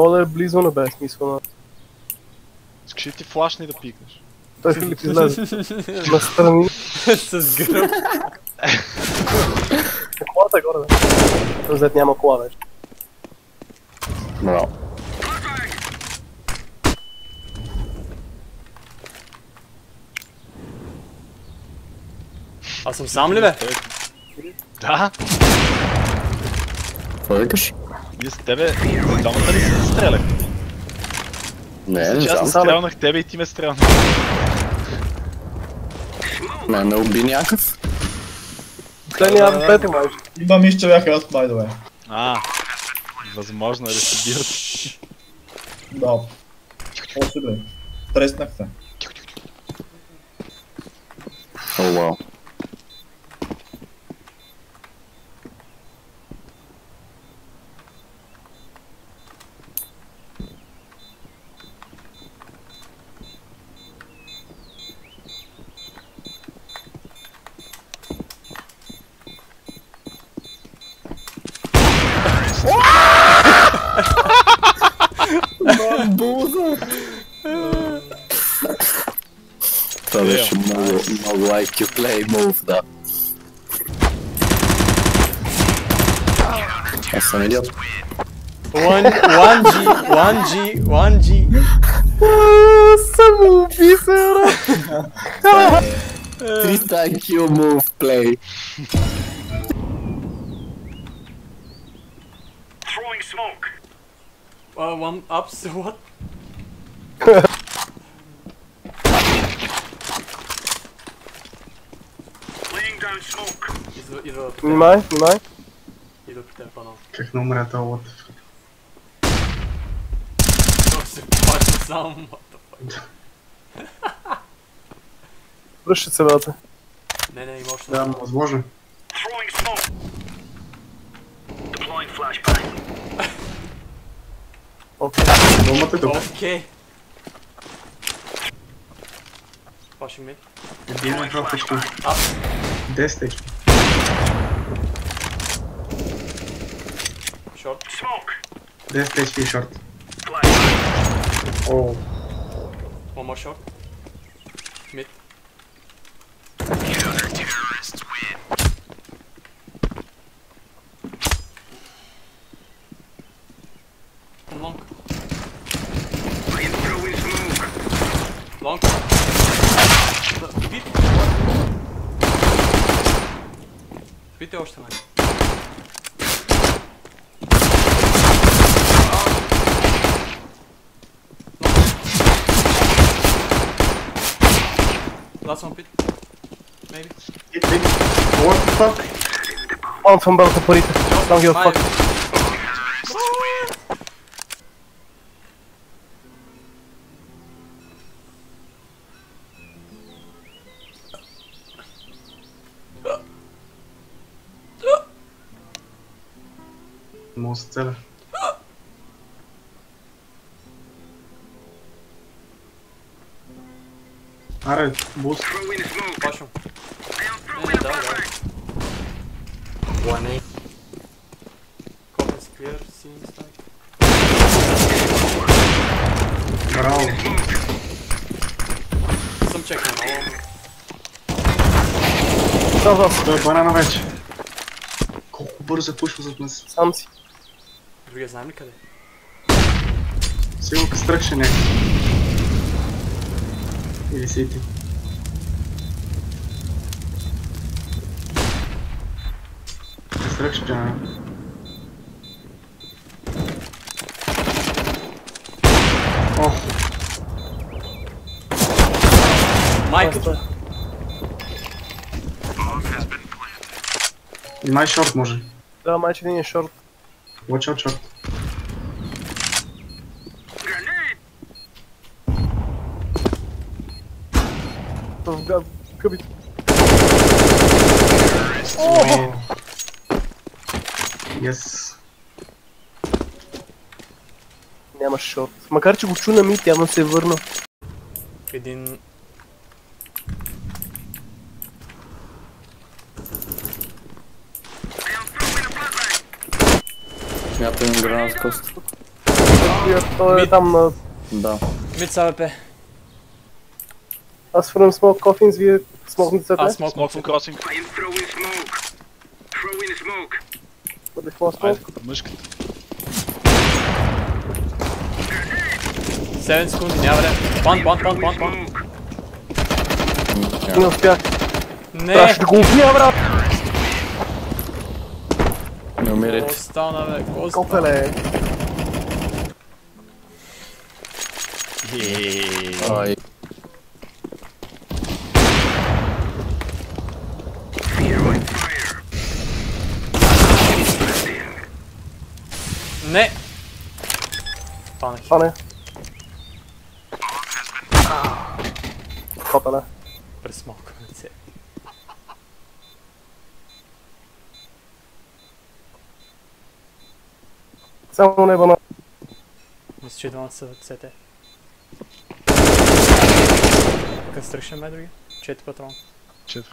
Мога да е близо на без смисъл на... Искаш ли ти флашни да пикнеш? Той ще ли ти излезе? Настрани. С гръб. Колата е горе, бе. Взет няма кола вече. Браво. Аз съм сам ли бе? Да, Какво викаш? Ние с тебе, двамата ли се стрелях? Не, не Че аз знам. се стрелнах тебе и ти ме стрелнах. Ме ме уби някакъв. Те няма пете майче. Имам изчевях аз, by the way. А, възможно е да си бият. Да. Още бе. Треснах се. О, вау. was that? Todež mogu, mogu IQ play move da. Ja sam idiot. 1G, 1G, 1G. Samo upisao, 300 IQ move play. Throwing smoke. Uh, one ups, what? Идва, идва при теб, Внимай, внимай. идва при теб, пано. Как не умря това лот? Той се пача само, what the fuck. Връщат се, брате. Не, не, има още Да, една. възможно. Окей. Домата е тук. Окей. Паши ми. Един е това точно. Ап. 10 HP. Шорт. 10 HP шорт. О, One more short. Mid. One te maar. Laatste one pit. Maybe. What the fuck? Man van boven, politie. Dankjewel, fuck. Мога да се целя. Аре, буст. Пашо. Не, не, да, да. One A. Cover square seems like. Браво. Съм чекнал много. Да, да, Той е банана вече. Колко бързо е пушва зад нас. сам си. Другия знаем ли къде? Сигурно къстрък ще не. Или сити. Къстрък ще не. Ох, Майката! и май шорт може. Да, майче един е шорт. Watch out шорт. В гад... къбите. Yes. Няма шорт. Макар, че го чу на мит, явно се е върна. Един... Смятам гранат с кост. Той е там на... Да. Мид са АВП. Аз фърнем смок кофинс, вие смокните цвете. Аз смок. Смок from crossing. Бъдех моят смок. Айде, мъжката. 7 секунди, няма време. План, план, план, план, план. Не успях. Не! Трябваше да го убия, брат. No made it. Kostanove, Kostan. Kopele. Yeah. Oh, yeah. Nee. Panic. Panic. Koppelen. But it's small, it's it. Само небо на... Мисля, че двамата са в ЦТ. Construction ме други? Четири патрона. Четири.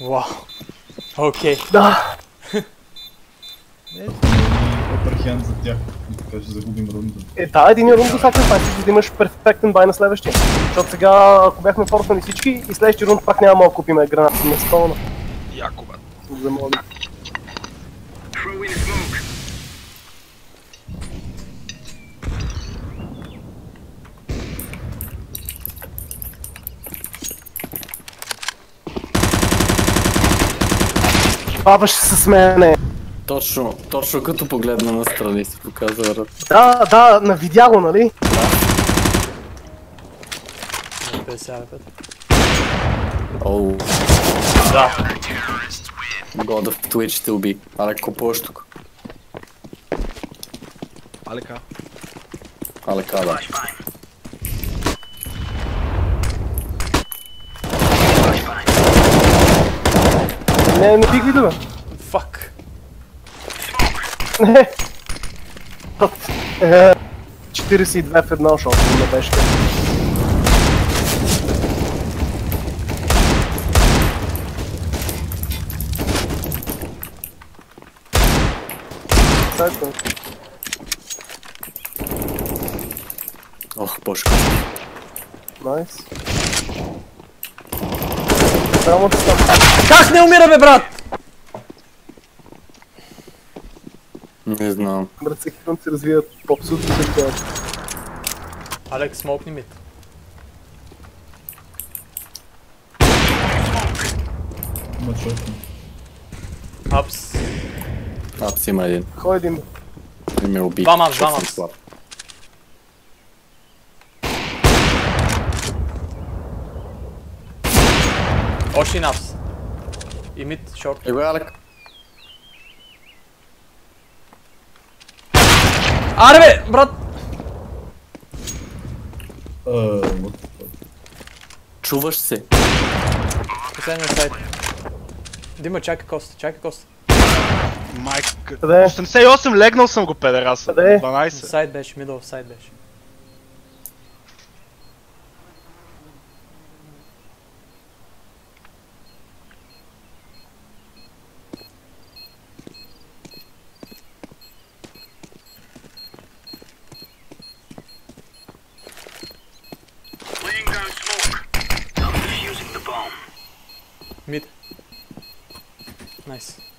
Вау. Окей. Да. Оперхенд за тях. Така ще загубим рунда. Е, да, един рум до sacrifice, за да имаш перфектен бай на следващия. Защото сега, ако бяхме форснали всички, и следващия рунд пак няма да купиме гранати на стона. Яко, бе. За се с мене. Точно, точно като погледна настрани се показва ръд. Да, да, го, нали? 55. Оу, Да. God of Twitch still be. Але купуваш тук. Алека. Але када. Не, не бих видел, бе. Фак. Не. Е, 42 в едно, защото не беше. Сайто. Ох, бошко. Найс. Само стам. Как не умира, бе, брат? Не знам. Брат, всеки път се развиват по-абсурдно се тя. Алекс, смокни човек. Апс. Апс има един. Кой един? И ме уби. Двама. съм един апс. И мид, шорт. Его Алек. Аре, бе, брат! Чуваш се. Последния сайт. Дима, чакай коста, чакай коста. Майка. Къде? 88 легнал съм го, педераса. Къде? 12. Сайт беше, мидъл сайт беше. Mid. Nice.